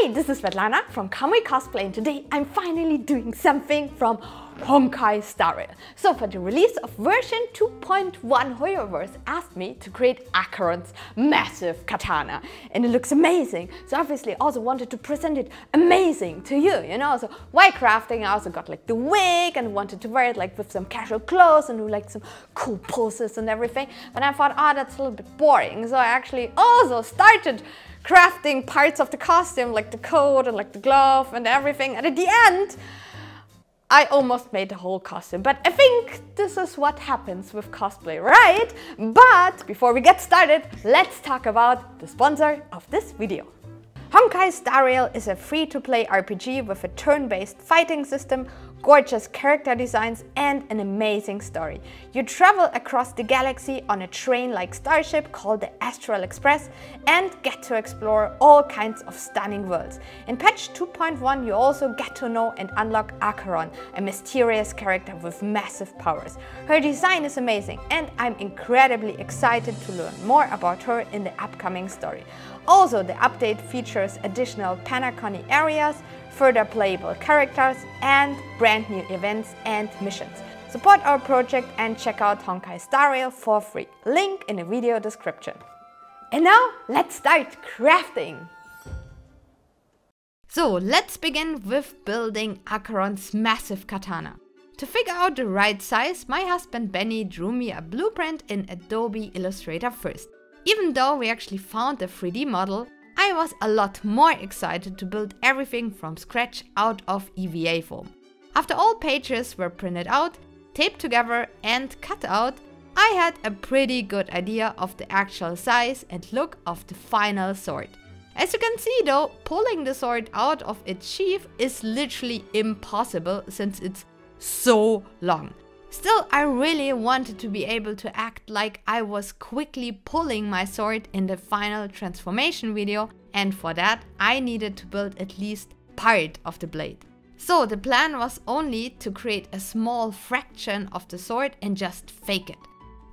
Hi, this is Svetlana from Kamui Cosplay and today I'm finally doing something from Honkai Star Rail. So for the release of version 2.1, Hoyoverse asked me to create Acheron's massive katana and it looks amazing. So obviously I also wanted to present it amazing to you, you know. So while crafting I also got like the wig and wanted to wear it like with some casual clothes and do like some cool poses and everything. But I thought, oh that's a little bit boring. So I actually also started crafting parts of the costume, like the coat and like the glove and everything. And at the end, I almost made the whole costume, but I think this is what happens with cosplay, right? But before we get started, let's talk about the sponsor of this video. Honkai Star Rail is a free-to-play RPG with a turn-based fighting system, gorgeous character designs and an amazing story. You travel across the galaxy on a train-like starship called the Astral Express and get to explore all kinds of stunning worlds. In patch 2.1 you also get to know and unlock Acheron, a mysterious character with massive powers. Her design is amazing and I'm incredibly excited to learn more about her in the upcoming story. Also, the update features additional Penacony areas, further playable characters, and brand new events and missions. Support our project and check out Honkai Star Rail for free. Link in the video description. And now, let's start crafting! So, let's begin with building Acheron's massive katana. To figure out the right size, my husband Benny drew me a blueprint in Adobe Illustrator first. Even though we actually found a 3D model, I was a lot more excited to build everything from scratch out of EVA foam. After all pages were printed out, taped together and cut out, I had a pretty good idea of the actual size and look of the final sword. As you can see though, pulling the sword out of its sheath is literally impossible since it's so long. Still, I really wanted to be able to act like I was quickly pulling my sword in the final transformation video and for that I needed to build at least part of the blade. So the plan was only to create a small fraction of the sword and just fake it.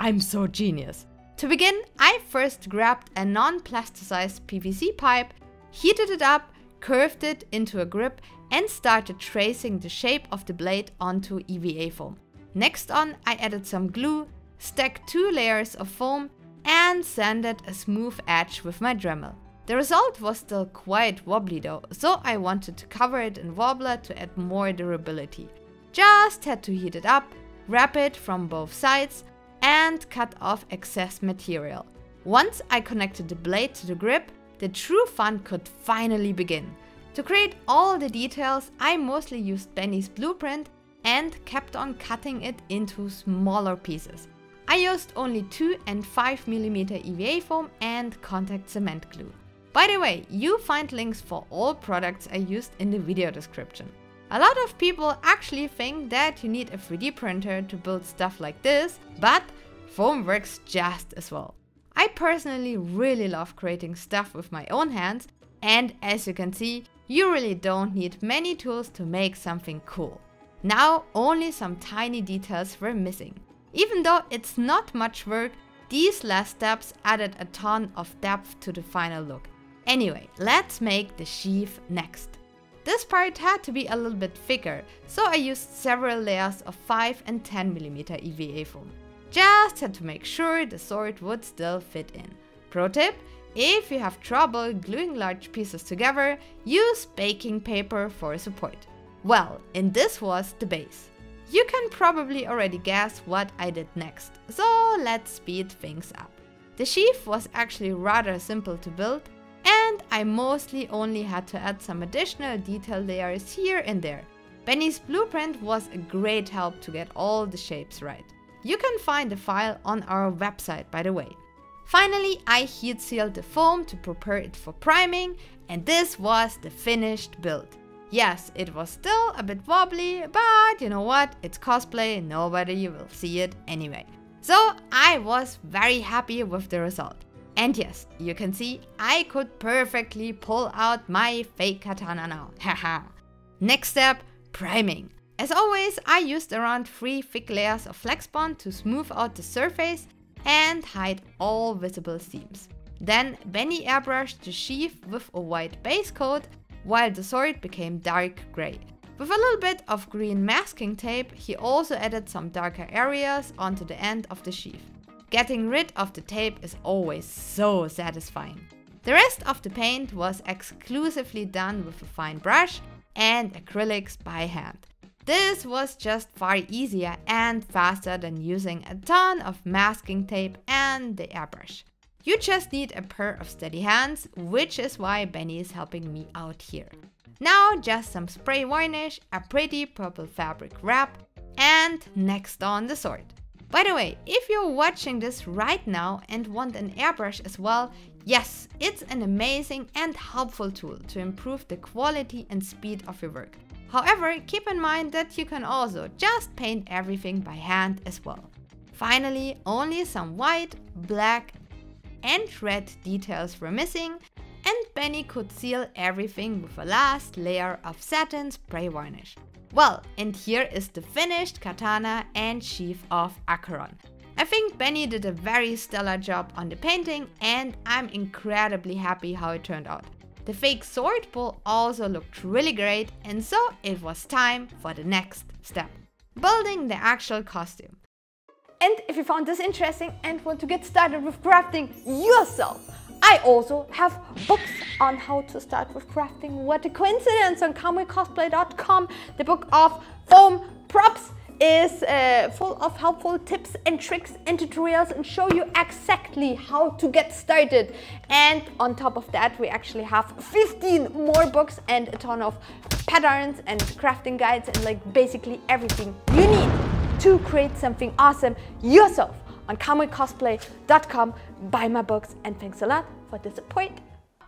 I'm so genius. To begin, I first grabbed a non-plasticized PVC pipe, heated it up, curved it into a grip and started tracing the shape of the blade onto EVA foam. Next on, I added some glue, stacked two layers of foam and sanded a smooth edge with my Dremel. The result was still quite wobbly though, so I wanted to cover it in Worbla to add more durability. Just had to heat it up, wrap it from both sides and cut off excess material. Once I connected the blade to the grip, the true fun could finally begin. To create all the details, I mostly used Benny's blueprint and kept on cutting it into smaller pieces. I used only 2 and 5mm EVA foam and contact cement glue. By the way, you find links for all products I used in the video description. A lot of people actually think that you need a 3D printer to build stuff like this, but foam works just as well. I personally really love creating stuff with my own hands and as you can see, you really don't need many tools to make something cool. Now only some tiny details were missing. Even though it's not much work, these last steps added a ton of depth to the final look. Anyway, let's make the sheath next. This part had to be a little bit thicker, so I used several layers of 5 and 10mm EVA foam. Just had to make sure the sword would still fit in. Pro tip, if you have trouble gluing large pieces together, use baking paper for support. Well, and this was the base. You can probably already guess what I did next, so let's speed things up. The sheath was actually rather simple to build and I mostly only had to add some additional detail layers here and there. Benny's blueprint was a great help to get all the shapes right. You can find the file on our website by the way. Finally, I heat sealed the foam to prepare it for priming and this was the finished build. Yes, it was still a bit wobbly, but you know what? It's cosplay, nobody will see it anyway. So I was very happy with the result. And yes, you can see I could perfectly pull out my fake katana now. Haha. Next step, priming. As always, I used around 3 thick layers of Flexbond to smooth out the surface and hide all visible seams. Then Benny airbrushed the sheath with a white base coat while the sword became dark grey. With a little bit of green masking tape, he also added some darker areas onto the end of the sheath. Getting rid of the tape is always so satisfying. The rest of the paint was exclusively done with a fine brush and acrylics by hand. This was just far easier and faster than using a ton of masking tape and the airbrush. You just need a pair of steady hands, which is why Benny is helping me out here. Now just some spray varnish, a pretty purple fabric wrap, and next on the sword. By the way, if you're watching this right now and want an airbrush as well, yes, it's an amazing and helpful tool to improve the quality and speed of your work. However, keep in mind that you can also just paint everything by hand as well. Finally, only some white, black and red details were missing and Benny could seal everything with a last layer of satin spray varnish. Well, and here is the finished katana and sheath of Acheron. I think Benny did a very stellar job on the painting and I'm incredibly happy how it turned out. The fake sword pull also looked really great and so it was time for the next step. Building the actual costume. And if you found this interesting and want to get started with crafting yourself, I also have books on how to start with crafting. What a coincidence on kamuicosplay.com. The book of foam props is uh, full of helpful tips and tricks and tutorials and show you exactly how to get started. And on top of that, we actually have 15 more books and a ton of patterns and crafting guides and like basically everything you need to create something awesome yourself on kamuicosplay.com. Buy my books and thanks a lot for the support.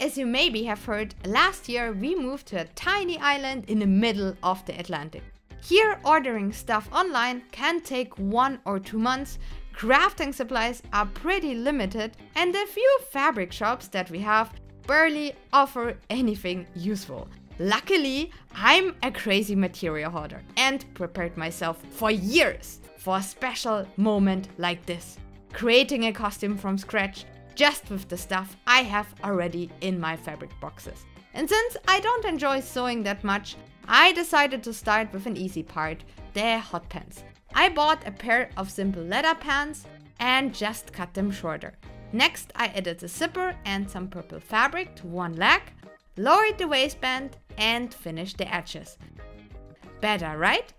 As you maybe have heard, last year we moved to a tiny island in the middle of the Atlantic. Here, ordering stuff online can take one or two months, crafting supplies are pretty limited, and the few fabric shops that we have barely offer anything useful. Luckily, I'm a crazy material hoarder and prepared myself for years for a special moment like this. Creating a costume from scratch just with the stuff I have already in my fabric boxes. And since I don't enjoy sewing that much, I decided to start with an easy part, the hot pants. I bought a pair of simple leather pants and just cut them shorter. Next I added a zipper and some purple fabric to one leg, lowered the waistband and finish the edges. Better, right?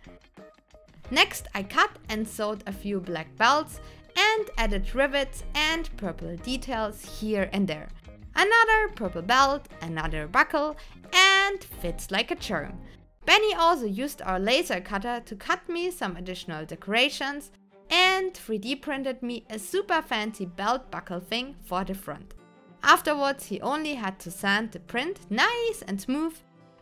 Next I cut and sewed a few black belts and added rivets and purple details here and there. Another purple belt, another buckle and fits like a charm. Benny also used our laser cutter to cut me some additional decorations and 3D printed me a super fancy belt buckle thing for the front. Afterwards he only had to sand the print nice and smooth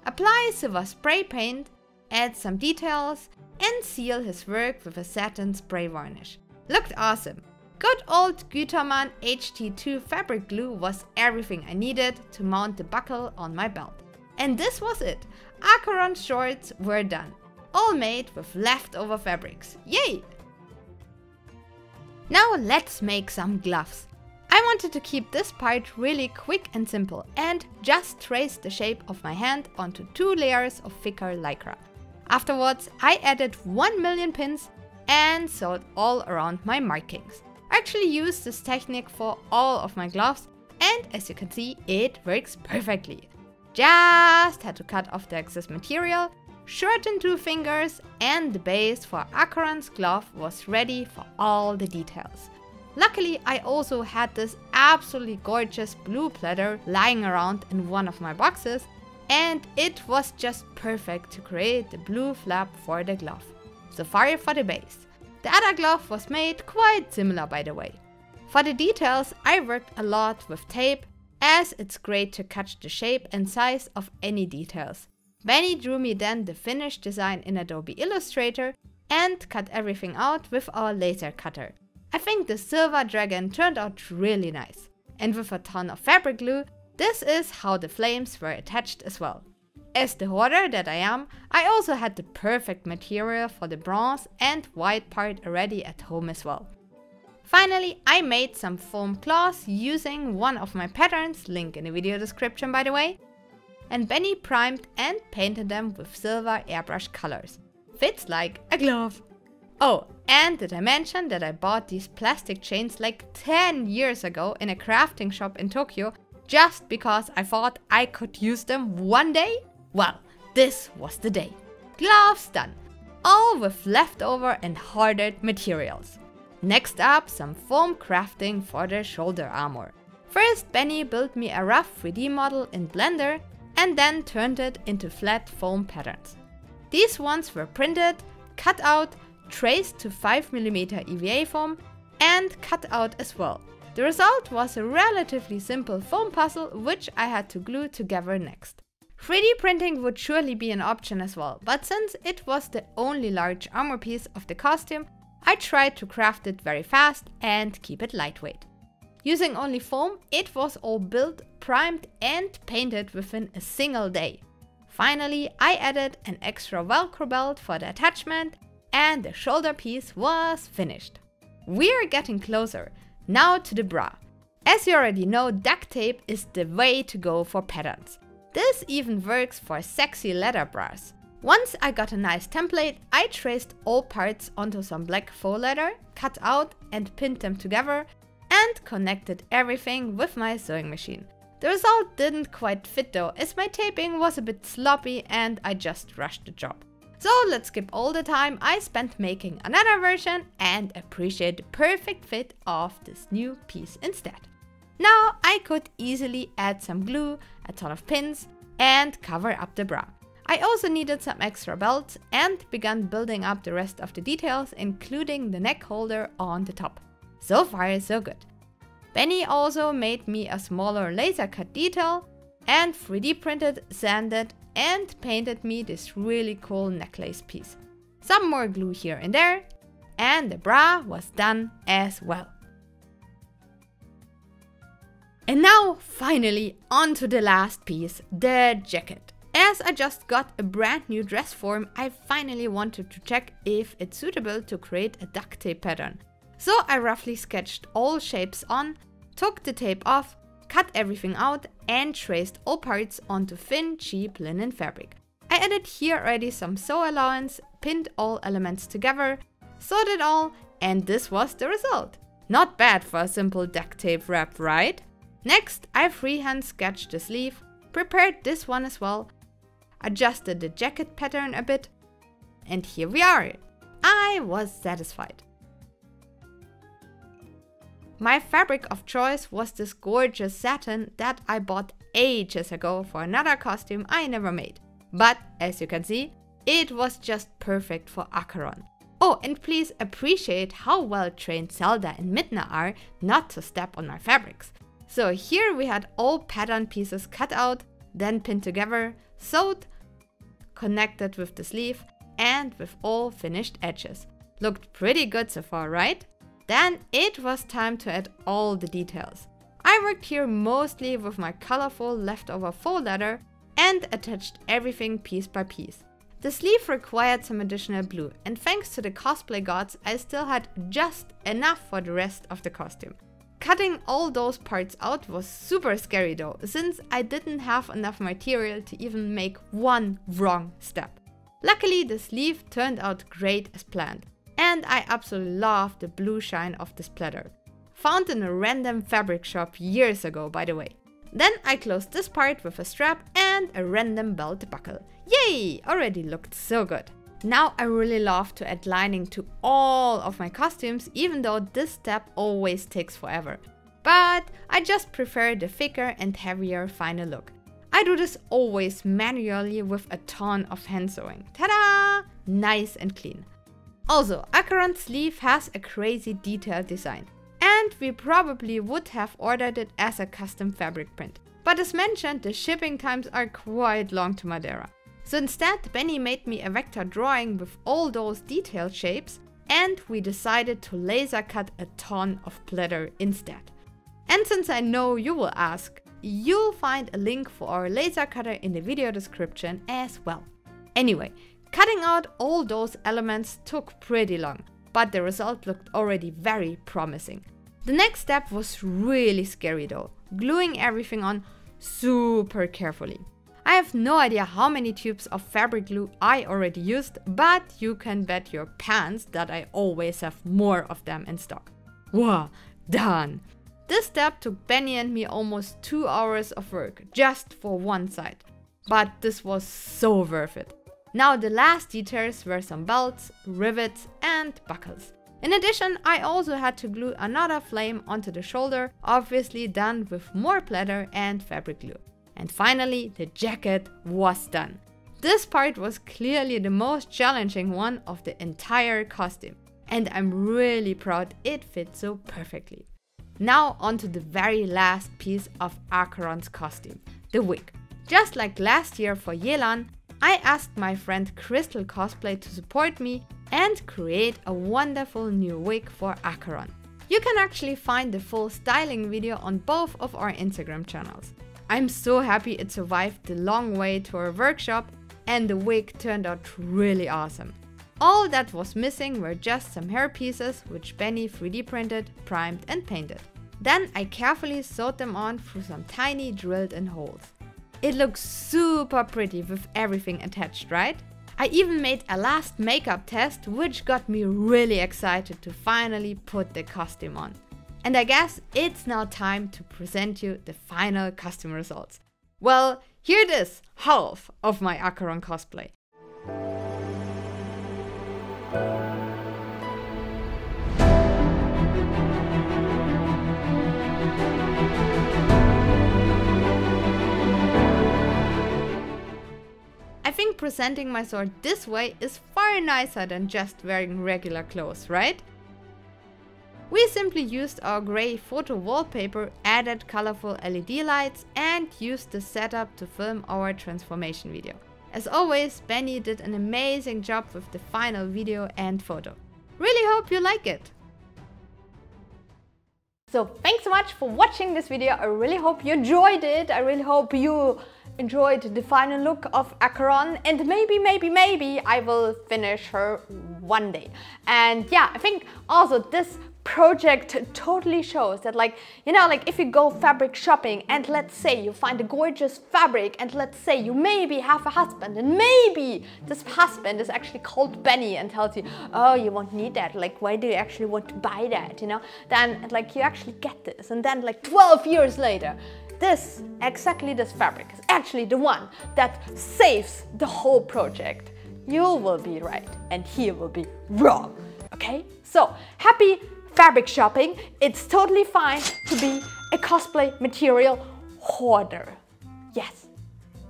apply silver spray paint, add some details, and seal his work with a satin spray varnish. Looked awesome. Good old Gütermann HT2 fabric glue was everything I needed to mount the buckle on my belt. And this was it. Acheron shorts were done. All made with leftover fabrics. Yay! Now let's make some gloves. I wanted to keep this part really quick and simple and just trace the shape of my hand onto two layers of thicker lycra. Afterwards, I added 1 million pins and sewed all around my markings. I actually used this technique for all of my gloves and as you can see, it works perfectly. Just had to cut off the excess material, shorten two fingers and the base for Acheron's glove was ready for all the details. Luckily, I also had this absolutely gorgeous blue pleather lying around in one of my boxes and it was just perfect to create the blue flap for the glove. So far for the base. The other glove was made quite similar by the way. For the details, I worked a lot with tape as it's great to catch the shape and size of any details. Benny drew me then the finished design in Adobe Illustrator and cut everything out with our laser cutter. I think the silver dragon turned out really nice. And with a ton of fabric glue, this is how the flames were attached as well. As the hoarder that I am, I also had the perfect material for the bronze and white part already at home as well. Finally, I made some foam claws using one of my patterns, link in the video description by the way. and Benny primed and painted them with silver airbrush colors. Fits like a glove. Oh, and did I mention that I bought these plastic chains like 10 years ago in a crafting shop in Tokyo just because I thought I could use them one day? Well, this was the day. Gloves done, all with leftover and hardened materials. Next up, some foam crafting for the shoulder armor. First, Benny built me a rough 3D model in Blender and then turned it into flat foam patterns. These ones were printed, cut out, traced to 5mm EVA foam and cut out as well. The result was a relatively simple foam puzzle which I had to glue together next. 3D printing would surely be an option as well, but since it was the only large armor piece of the costume, I tried to craft it very fast and keep it lightweight. Using only foam, it was all built, primed and painted within a single day. Finally, I added an extra velcro belt for the attachment and the shoulder piece was finished. We're getting closer. Now to the bra. As you already know, duct tape is the way to go for patterns. This even works for sexy leather bras. Once I got a nice template, I traced all parts onto some black faux leather, cut out and pinned them together, and connected everything with my sewing machine. The result didn't quite fit though, as my taping was a bit sloppy and I just rushed the job. So let's skip all the time I spent making another version and appreciate the perfect fit of this new piece instead. Now I could easily add some glue, a ton of pins and cover up the bra. I also needed some extra belts and began building up the rest of the details including the neck holder on the top. So far so good. Benny also made me a smaller laser cut detail and 3D printed, sanded and painted me this really cool necklace piece. Some more glue here and there, and the bra was done as well. And now, finally, onto the last piece, the jacket. As I just got a brand new dress form, I finally wanted to check if it's suitable to create a duct tape pattern. So I roughly sketched all shapes on, took the tape off, cut everything out and traced all parts onto thin, cheap linen fabric. I added here already some sew allowance, pinned all elements together, sewed it all, and this was the result. Not bad for a simple duct tape wrap, right? Next, I freehand sketched the sleeve, prepared this one as well, adjusted the jacket pattern a bit, and here we are. I was satisfied. My fabric of choice was this gorgeous satin that I bought ages ago for another costume I never made. But as you can see, it was just perfect for Acheron. Oh, and please appreciate how well trained Zelda and Midna are not to step on my fabrics. So here we had all pattern pieces cut out, then pinned together, sewed, connected with the sleeve, and with all finished edges. Looked pretty good so far, right? Then it was time to add all the details. I worked here mostly with my colorful leftover faux leather and attached everything piece by piece. The sleeve required some additional blue and thanks to the cosplay gods I still had just enough for the rest of the costume. Cutting all those parts out was super scary though, since I didn't have enough material to even make one wrong step. Luckily the sleeve turned out great as planned and I absolutely love the blue shine of this pleather. Found in a random fabric shop years ago by the way. Then I closed this part with a strap and a random belt buckle. Yay! Already looked so good. Now I really love to add lining to all of my costumes even though this step always takes forever. But I just prefer the thicker and heavier final look. I do this always manually with a ton of hand sewing. Ta-da! Nice and clean. Also, Acheron's sleeve has a crazy detailed design, and we probably would have ordered it as a custom fabric print. But as mentioned, the shipping times are quite long to Madeira. So instead, Benny made me a vector drawing with all those detailed shapes, and we decided to laser cut a ton of pleather instead. And since I know you will ask, you'll find a link for our laser cutter in the video description as well. Anyway, Cutting out all those elements took pretty long, but the result looked already very promising. The next step was really scary though, gluing everything on super carefully. I have no idea how many tubes of fabric glue I already used, but you can bet your pants that I always have more of them in stock. Wow, done! This step took Benny and me almost two hours of work, just for one side. But this was so worth it. Now the last details were some belts, rivets and buckles. In addition, I also had to glue another flame onto the shoulder, obviously done with more pleather and fabric glue. And finally, the jacket was done. This part was clearly the most challenging one of the entire costume, and I'm really proud it fit so perfectly. Now onto the very last piece of Acheron's costume, the wig. Just like last year for Yelan, I asked my friend Crystal Cosplay to support me and create a wonderful new wig for Acheron. You can actually find the full styling video on both of our Instagram channels. I'm so happy it survived the long way to our workshop and the wig turned out really awesome. All that was missing were just some hair pieces which Benny 3D printed, primed and painted. Then I carefully sewed them on through some tiny drilled in holes. It looks super pretty with everything attached, right? I even made a last makeup test which got me really excited to finally put the costume on. And I guess it's now time to present you the final custom results. Well, here it is, half of my Acheron cosplay. Think presenting my sword this way is far nicer than just wearing regular clothes, right? We simply used our grey photo wallpaper, added colorful LED lights and used the setup to film our transformation video. As always, Benny did an amazing job with the final video and photo. Really hope you like it! So thanks so much for watching this video. I really hope you enjoyed it. I really hope you enjoyed the final look of Acheron and maybe, maybe, maybe I will finish her one day. And yeah, I think also this project totally shows that like you know like if you go fabric shopping and let's say you find a gorgeous fabric and let's say you maybe have a husband and maybe this husband is actually called Benny and tells you oh you won't need that. Like why do you actually want to buy that? You know? Then like you actually get this. And then like 12 years later this exactly this fabric is actually the one that saves the whole project you will be right and he will be wrong okay so happy fabric shopping, it's totally fine to be a cosplay material hoarder. Yes.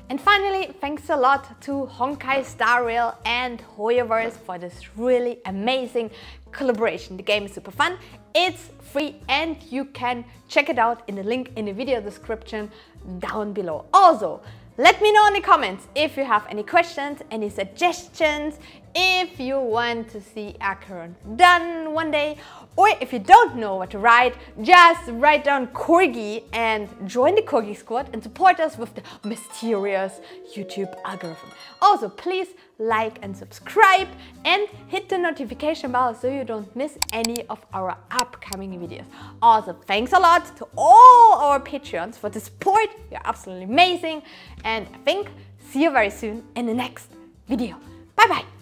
And finally, thanks a lot to Honkai Star Rail and Hoyoverse for this really amazing collaboration. The game is super fun, it's free and you can check it out in the link in the video description down below. Also, let me know in the comments if you have any questions, any suggestions, if you want to see Acheron done one day, or if you don't know what to write, just write down Corgi and join the Corgi squad and support us with the mysterious YouTube algorithm. Also, please like and subscribe and hit the notification bell so you don't miss any of our upcoming videos. Also, thanks a lot to all our Patreons for the support. You're absolutely amazing. And I think see you very soon in the next video. Bye bye.